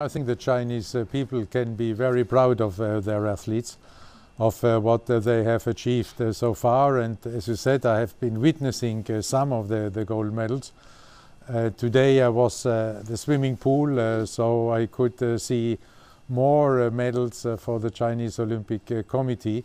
I think the Chinese uh, people can be very proud of uh, their athletes, of uh, what uh, they have achieved uh, so far. And as you said, I have been witnessing uh, some of the, the gold medals. today I was at the swimming pool, so I could see more medals for the Chinese Olympic Committee.